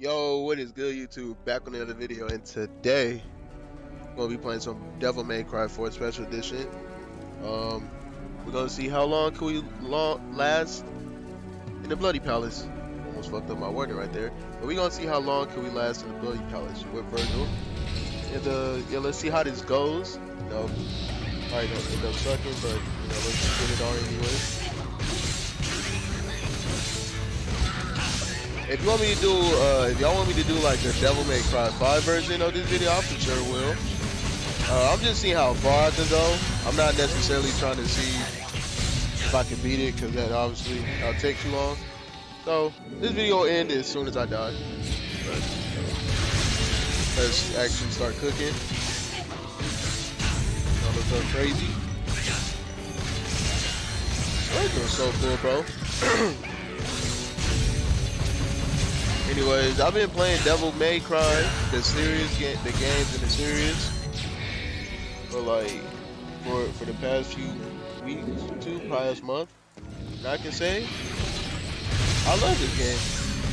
Yo, what is good YouTube? Back on another video and today we're gonna be playing some Devil May Cry 4 Special Edition. Um, we're gonna see how long can we long last in the Bloody Palace. Almost fucked up my wording right there. But we're gonna see how long can we last in the Bloody Palace with Vergil. And uh, yeah, let's see how this goes. You know, probably gonna end up sucking, but you know, let's get it on anyway. If you want me to do, uh, if y'all want me to do like the Devil May Cry 5 version of this video, I for sure will. Uh, I'm just seeing how far I can go. I'm not necessarily trying to see if I can beat it, because that obviously that'll take too long. So, this video will end as soon as I die. But, let's actually start cooking. Don't look so crazy. That doing so cool, bro. Anyways, I've been playing Devil May Cry, the series, the games in the series, for like for for the past few weeks, two past month. And I can say, I love this game.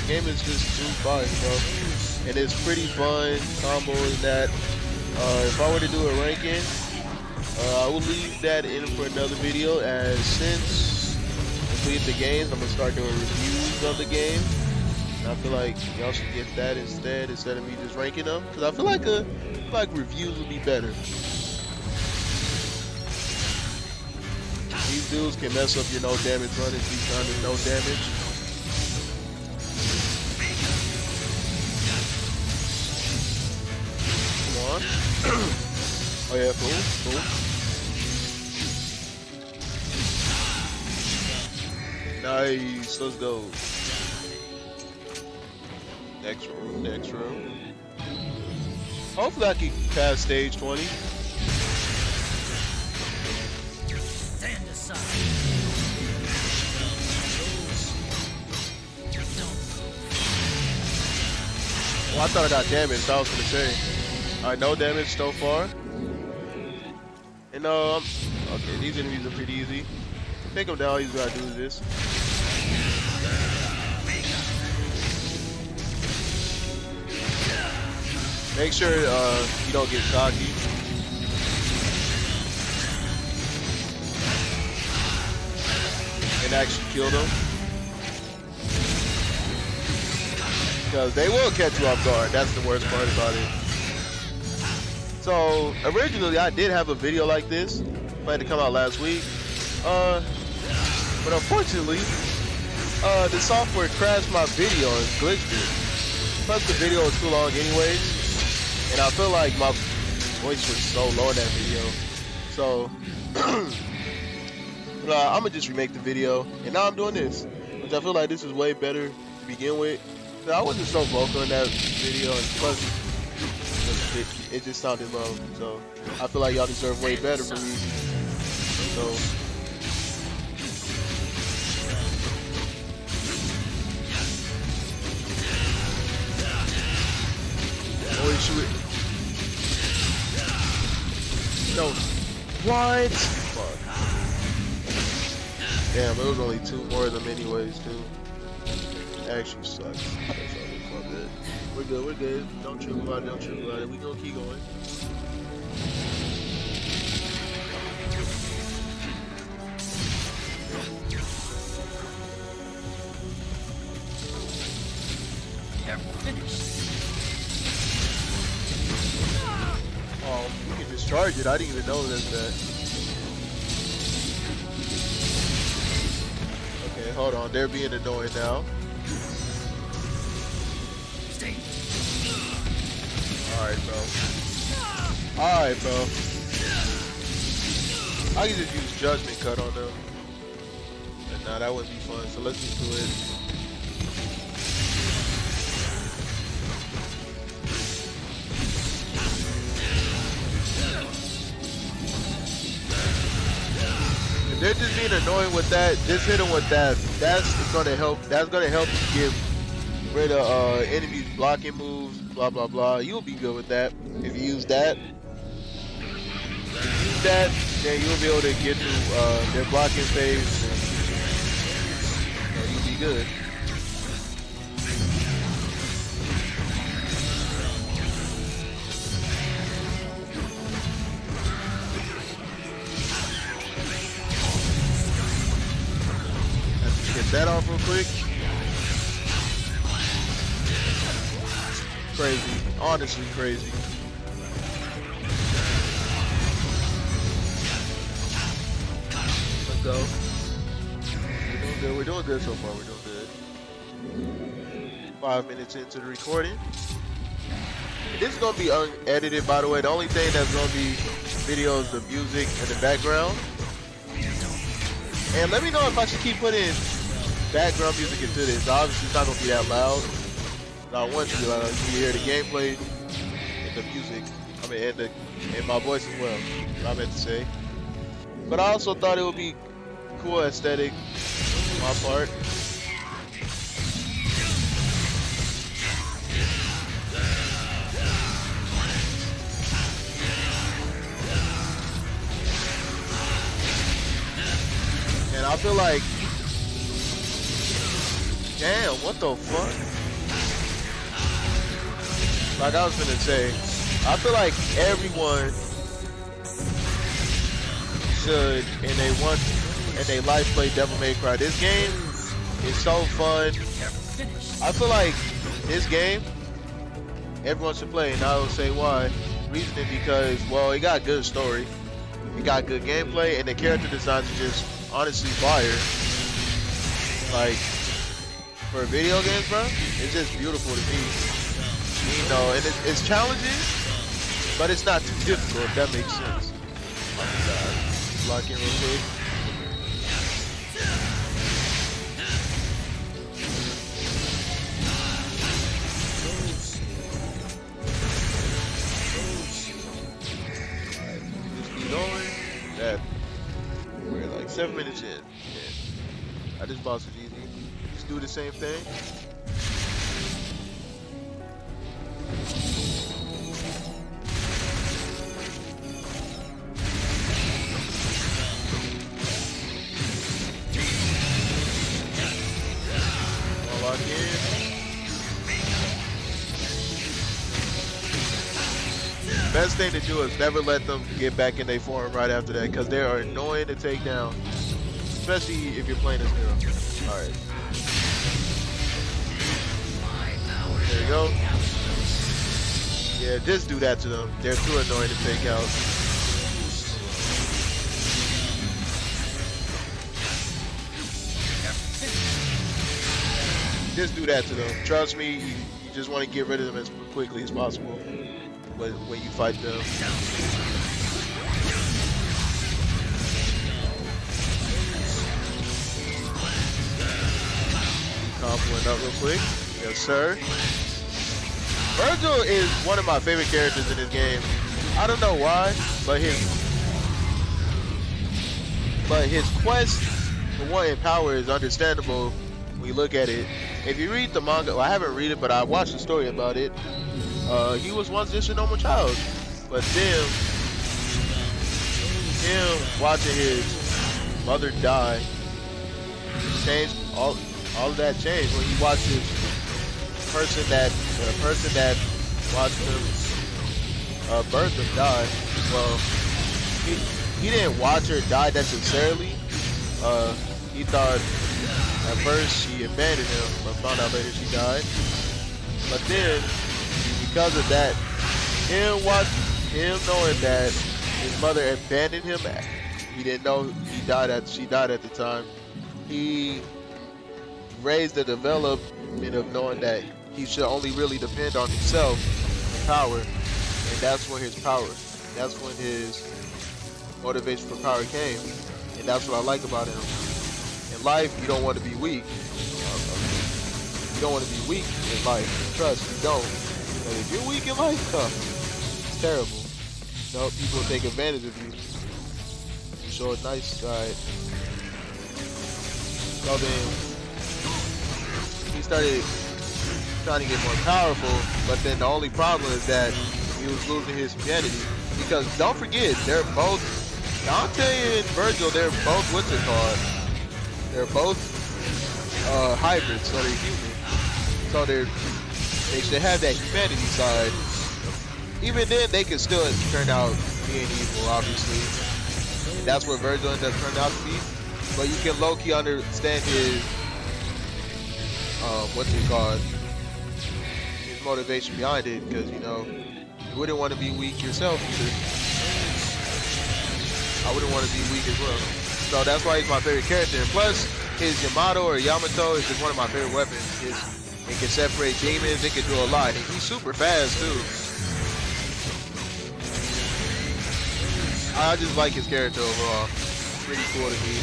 The game is just too fun, bro, and it's pretty fun. Combo is that. Uh, if I were to do a ranking, uh, I will leave that in for another video. As since complete the games, I'm gonna start doing reviews of the game. I feel like y'all should get that instead, instead of me just ranking them. Because I feel like a, feel like reviews would be better. These dudes can mess up your no damage run if you done no damage. Come on. oh yeah, cool, cool. Nice, let's go. Next room, next room. Hopefully I can pass stage 20. Stand aside. Well, I thought I got damaged. I was gonna say. Alright, no damage so far. And um, okay, these enemies are pretty easy. Take them down. All you gotta do is this. Make sure uh, you don't get cocky. And actually kill them. Because they will catch you off guard. That's the worst part about it. So, originally I did have a video like this. Planned to come out last week. Uh, but unfortunately, uh, the software crashed my video and glitched it. Plus the video was too long anyways. And I feel like my voice was so low in that video. So, uh, I'm gonna just remake the video. And now I'm doing this, which I feel like this is way better to begin with. I wasn't so vocal in that video, and plus, it, it just sounded low. So, I feel like y'all deserve way better from me. So, Holy shoot. No. What? Fuck. Damn, there was only two more of them anyways, too. Actually sucks. That's good. We're good, we're good. Don't trip about it, don't trip about it. We gonna keep going. Discharge it. I didn't even know that. that. Okay, hold on. They're being annoying now. Alright, bro. Alright, bro. I can just use Judgment Cut on them. And nah, that wouldn't be fun, so let's just do it. They're just being annoying with that, just hit them with that. That's gonna help. That's gonna help you get rid of uh, enemies blocking moves, blah blah blah. You'll be good with that if you use that. If you use that, then you'll be able to get through uh, their blocking phase. And, you'll be good. Quick. Crazy. Honestly crazy. Let's go. We're doing good. We're doing good so far. We're doing good. Five minutes into the recording. This is gonna be unedited, by the way. The only thing that's gonna be video is the music and the background. And let me know if I should keep putting background music into this. Obviously, it's not gonna be that loud. I want you to hear the gameplay and the music. I mean, and the and my voice as well. I meant to say. But I also thought it would be cool aesthetic on my part. And I feel like, damn, what the fuck? Like I was gonna say, I feel like everyone should, and they want, and they life play Devil May Cry. This game is so fun. I feel like this game, everyone should play, and I will say why. Reasoning because, well, it got good story, it got good gameplay, and the character designs are just honestly fire. Like, for video games, bro, it's just beautiful to me. You know, and it, it's challenging, but it's not too difficult, if that makes sense. Oh. Lock in real quick. Going. That we're like seven minutes in. Yeah. I just boss was easy. Just do the same thing. Best thing to do is never let them get back in their form right after that because they are annoying to take down. Especially if you're playing as Nero. Alright. There you go. Yeah, just do that to them. They're too annoying to take out. Just do that to them. Trust me, you, you just want to get rid of them as quickly as possible when, when you fight them. Comboing up real quick. Yes, sir. Vergil is one of my favorite characters in this game. I don't know why, but his but his quest for wanting power is understandable when you look at it. If you read the manga, well, I haven't read it, but I watched the story about it. Uh, he was once just a normal child, but then him watching his mother die changed all all of that changed when he watched his person that the person that watched him uh, birth him die. Well, he he didn't watch her die necessarily. Uh, he thought at first she abandoned him, but found out later she died. But then, because of that, him watch him knowing that his mother abandoned him, he didn't know he died at she died at the time. He raised the development of knowing that he should only really depend on himself and power, and that's when his power, that's when his motivation for power came, and that's what I like about him. In life, you don't want to be weak. You don't want to be weak in life. Trust, you don't. But if you're weak in life, huh, it's terrible. No, people take advantage of you. You show a nice side. So then, he started trying to get more powerful, but then the only problem is that he was losing his humanity. Because don't forget, they're both, Dante and Vergil, they're both, what's it called? They're both uh, hybrids, so they're human. So they're, they should have that humanity side. Even then, they could still turn out being evil, obviously. And that's what Vergil ends up turning out to be. But you can low-key understand his um, what's it called? Motivation behind it, because you know, you wouldn't want to be weak yourself either. I wouldn't want to be weak as well. So that's why he's my favorite character. And plus, his Yamato or Yamato is just one of my favorite weapons. His, it can separate demons, it can do a lot. And he's super fast too. I just like his character overall. Pretty cool to me.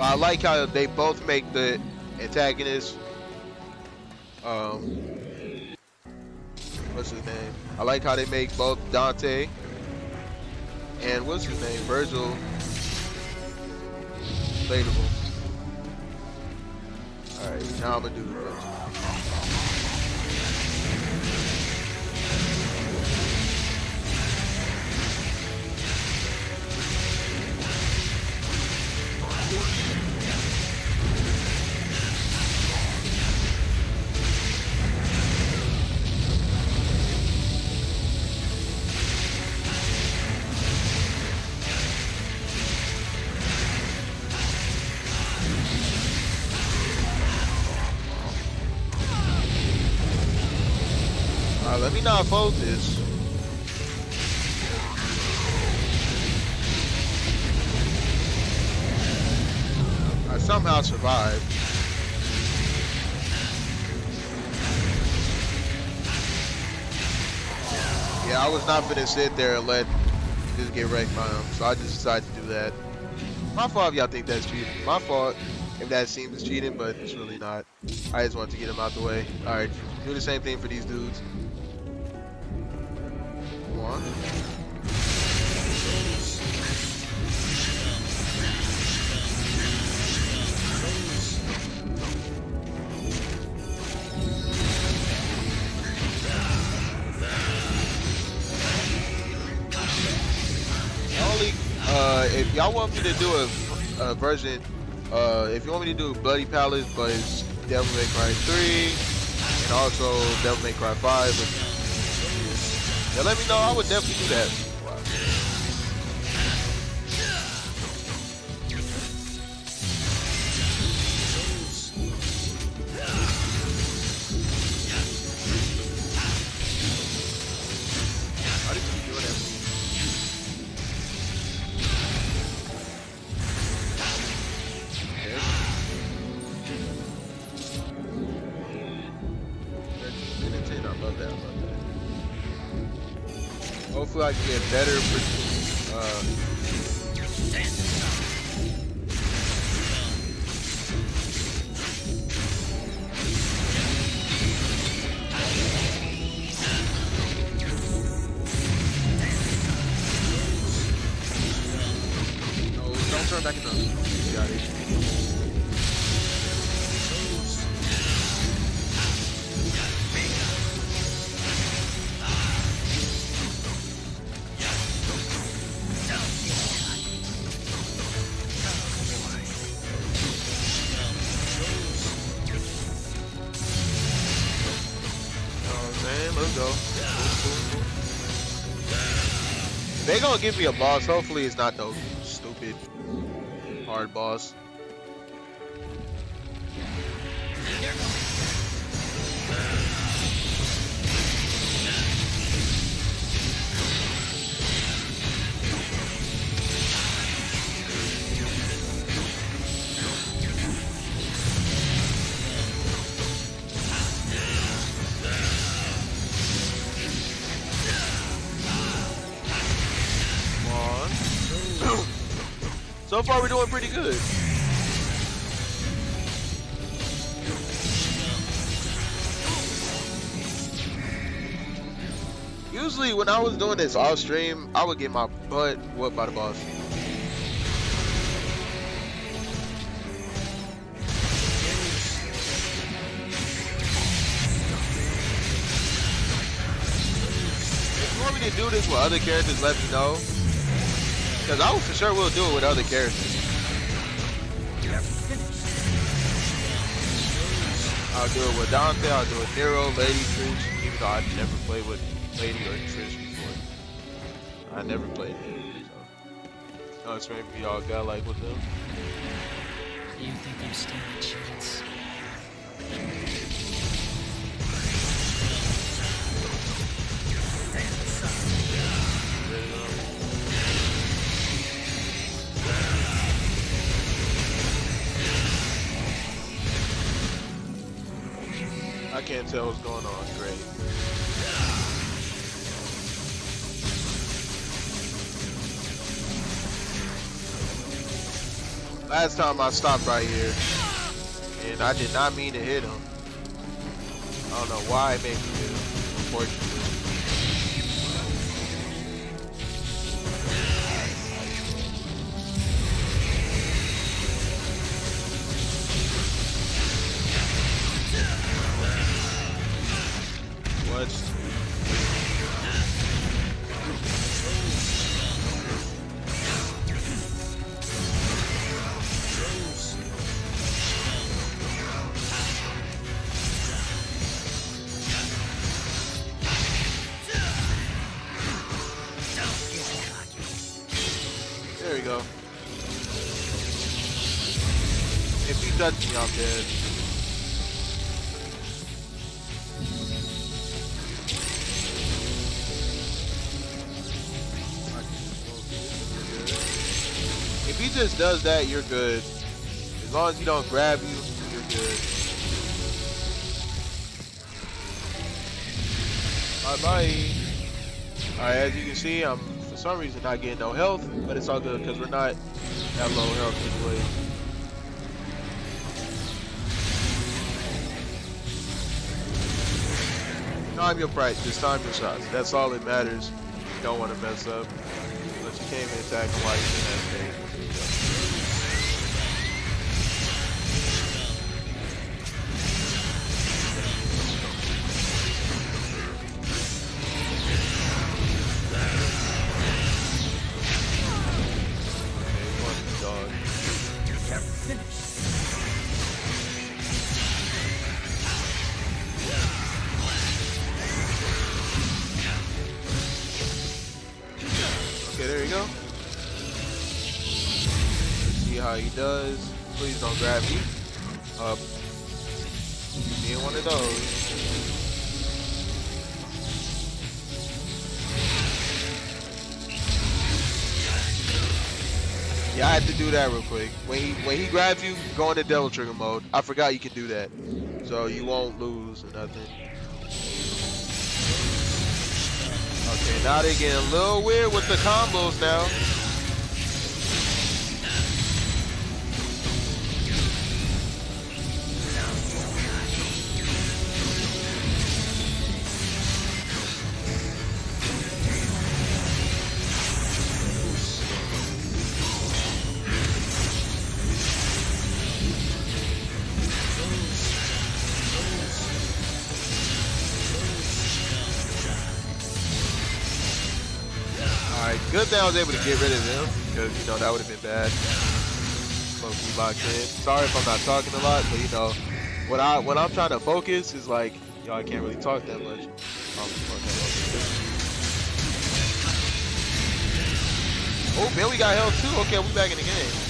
I like how they both make the antagonist. Um, what's his name? I like how they make both Dante and what's his name, Vergil, relatable. All right, now I'm gonna do the Vergil. Alright, not fold this. I somehow survived. Yeah, I was not gonna sit there and let just get wrecked by him, so I just decided to do that. My fault y'all think that's cheating. My fault if that seems cheating, but it's really not. I just wanted to get him out the way. Alright, do the same thing for these dudes. One. Only, uh, if y'all want me to do a, a version, uh, if you want me to do Bloody Palace, but it's Devil May Cry 3, and also Devil May Cry 5, yeah, let me know. I would definitely do that. Saying? Let's go. They gonna give me a boss. Hopefully it's not no stupid hard boss. Far we're doing pretty good. Usually when I was doing this off stream, I would get my butt whooped by the boss. If you want me to do this with other characters, let me know. Because I for sure will do it with other characters. I'll do it with Dante, I'll do it with Nero, Lady Trish, even though I've never played with Lady or Trish before. I never played it, so. No, it's maybe y'all got like with them. Do you think you stand a chance? Can't tell what's going on. Great. Last time I stopped right here, and I did not mean to hit him. I don't know why it made me him, unfortunately. Touch me, I'm dead. If he just does that, you're good. As long as he don't grab you, you're good. Bye bye. Alright, as you can see, I'm for some reason not getting no health, but it's all good because we're not that low health anyway. Time your price, just time your shots. That's all that matters. You don't want to mess up. But you can't even attack while in that state. He does. Please don't grab me. Uh, Up. Being one of those. Yeah, I had to do that real quick. When he when he grabs you, go into devil trigger mode. I forgot you can do that. So you won't lose or nothing. Okay, now they getting a little weird with the combos now. Good thing I was able to get rid of him, because, you know, that would have been bad. Low-key locked in. Sorry if I'm not talking a lot, but, you know, what, I, when I'm trying to focus, is, like, yo, I can't really talk that much. Um, Oh, we got health too. Okay, we back in the game.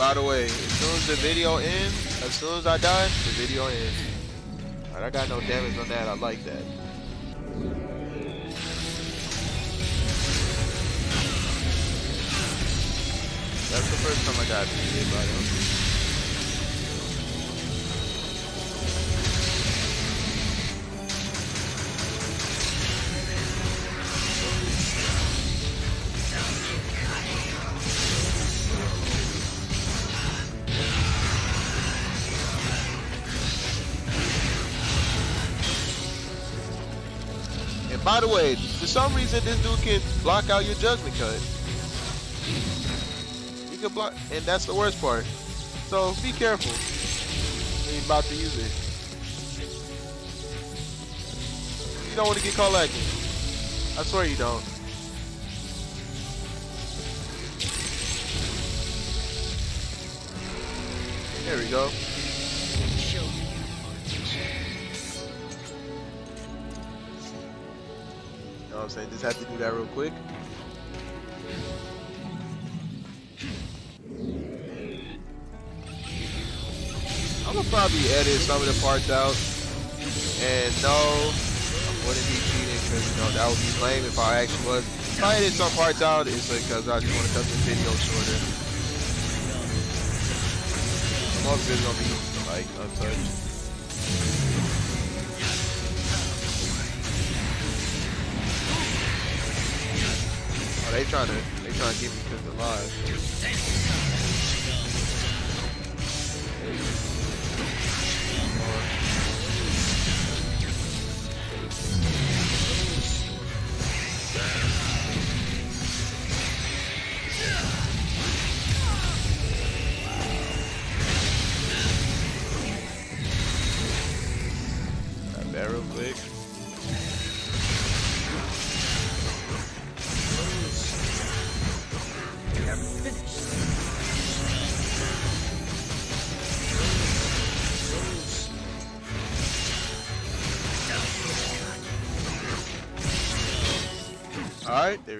By the way, as soon as the video ends, as soon as I die, the video ends. I got no damage on that. I like that. That's the first time I got hit by. By the way, for some reason, this dude can block out your judgment cut. You can block, and that's the worst part. So be careful when you're about to use it. You don't want to get caught lagging. I swear you don't. There we go. What I'm saying? Just have to do that real quick. I'm gonna probably edit some of the parts out. And no, I wouldn't be cheating because you know that would be lame if I actually was. If I edit some parts out, it's because I just want to cut the video shorter. Most of it's gonna be like untouched. Oh, they trying to they trying to get me cooked alive.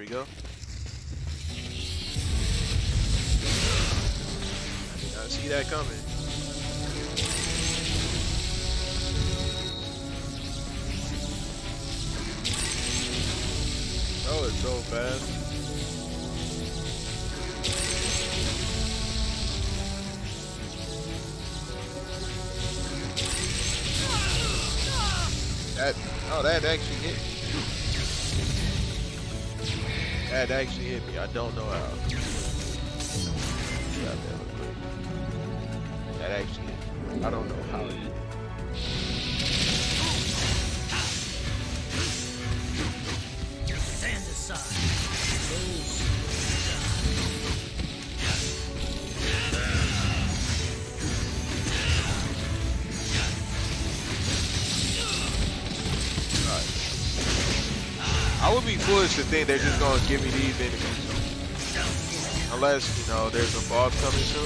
We go. Not see that coming. Oh, it's so fast. That, oh, that actually hit That actually hit me. I don't know how. That actually hit me. I don't know how it hit. Stand aside. I would be foolish to think they're just gonna give me these enemies. Unless, you know, there's a boss coming soon.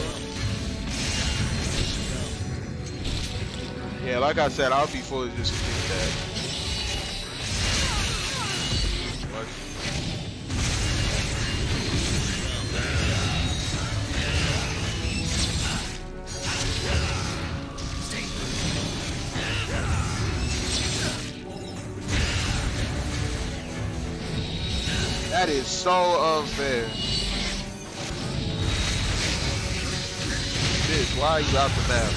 Yeah, like I said, I'll be foolish just to think that. That is so unfair. Bitch, why are you out the map?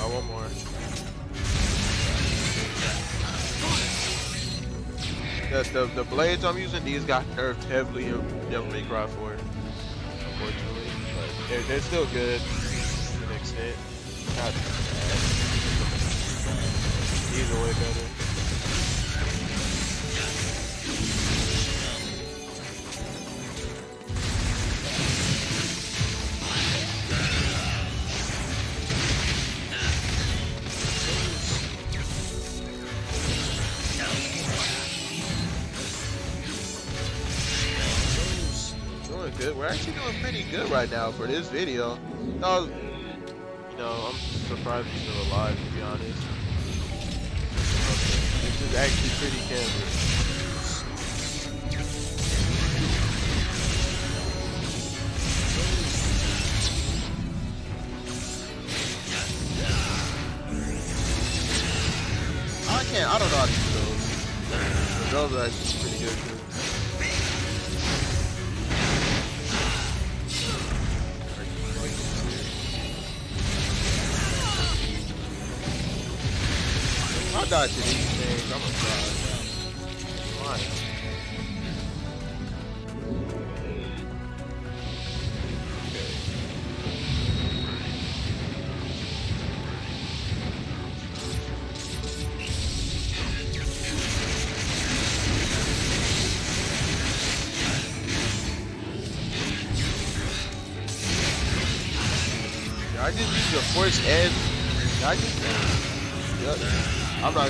Oh, one more. The, the, the blades I'm using, these got nerfed heavily in Devil May Cry 4. Unfortunately. But they're, they're still good to an extent. Not bad. These way better. Good. We're actually doing pretty good right now for this video. No, you know, I'm surprised we're still alive to be honest. Okay. This is actually pretty can't. I don't know how to do those. Those are actually pretty good too. Die to these things. I'm gonna die.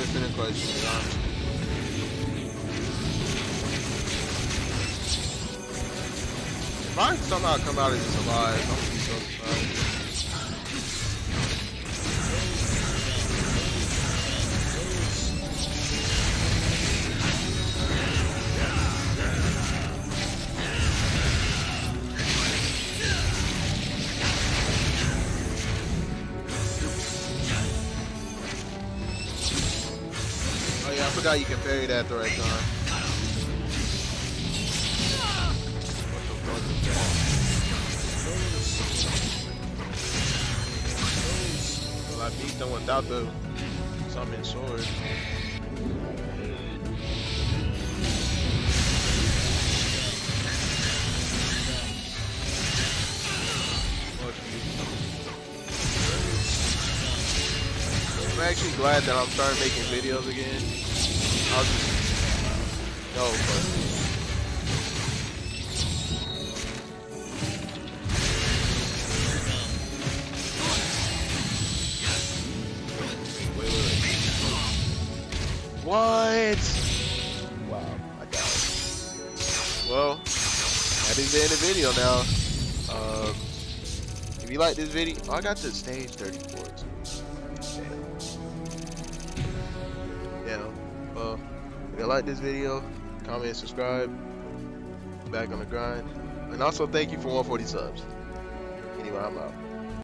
If I somehow come out of this alive, I'm gonna be so surprised. Forgot you can parry that at the right time. What the fuck is that? Well, I beat them without the summon sword. I'm actually glad that I'm starting making videos again. I'll just wait. What? Wow, I got it. Well, that is the end of the video now. Um, if you like this video, oh, I got to stage 34 if you like this video, comment, subscribe. Back on the grind. And also thank you for 140 subs. Anyway, I'm out.